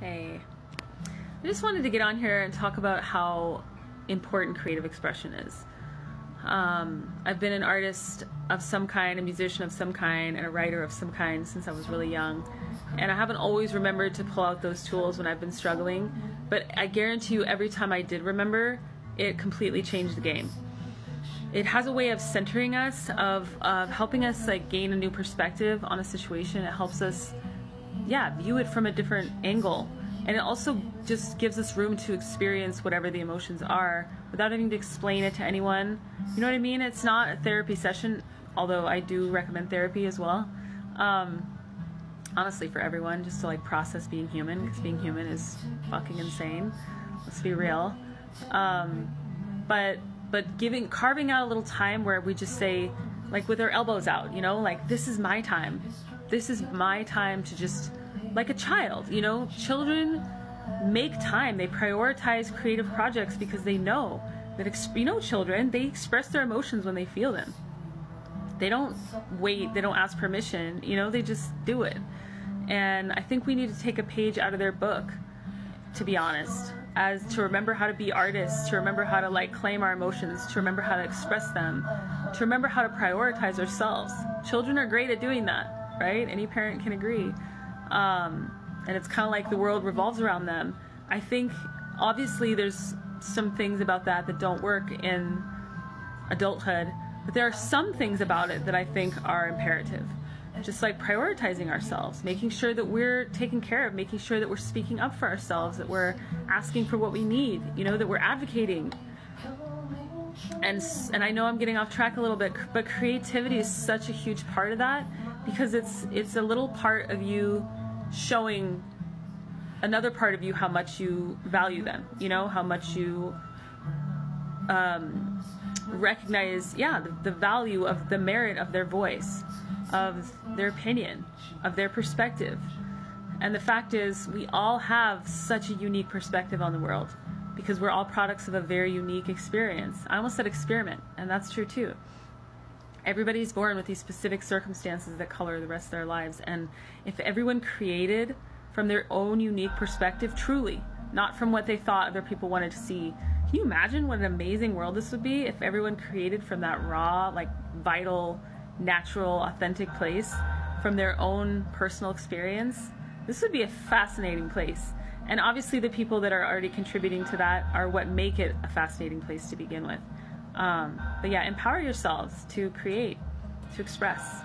Hey. I just wanted to get on here and talk about how important creative expression is. Um, I've been an artist of some kind, a musician of some kind, and a writer of some kind since I was really young. And I haven't always remembered to pull out those tools when I've been struggling, but I guarantee you every time I did remember, it completely changed the game. It has a way of centering us, of, of helping us like gain a new perspective on a situation. It helps us yeah, view it from a different angle. And it also just gives us room to experience whatever the emotions are without having to explain it to anyone. You know what I mean? It's not a therapy session, although I do recommend therapy as well. Um, honestly, for everyone, just to like process being human, because being human is fucking insane. Let's be real. Um, but but giving carving out a little time where we just say, like with our elbows out, you know, like this is my time this is my time to just like a child you know? Children make time. They prioritize creative projects because they know that you know children they express their emotions when they feel them. They don't wait. They don't ask permission. You know they just do it. And i think we need to take a page out of their book to be honest as to remember how to be artists to remember how to like claim our emotions to remember how to express them to remember how to prioritize ourselves. Children are great at doing that right? Any parent can agree. Um, and it's kind of like the world revolves around them. I think obviously there's some things about that that don't work in adulthood, but there are some things about it that I think are imperative. Just like prioritizing ourselves, making sure that we're taken care of, making sure that we're speaking up for ourselves, that we're asking for what we need, you know, that we're advocating. And and I know I'm getting off track a little bit, but creativity is such a huge part of that because it's it's a little part of you showing another part of you how much you value them you know how much you um, recognize yeah the, the value of the merit of their voice of their opinion of their perspective. And the fact is we all have such a unique perspective on the world because we're all products of a very unique experience. I almost said experiment and that's true too everybody's born with these specific circumstances that color the rest of their lives. And if everyone created from their own unique perspective, truly, not from what they thought other people wanted to see, can you imagine what an amazing world this would be if everyone created from that raw, like vital, natural, authentic place from their own personal experience? This would be a fascinating place. And obviously, the people that are already contributing to that are what make it a fascinating place to begin with. Um, but yeah, empower yourselves to create, to express.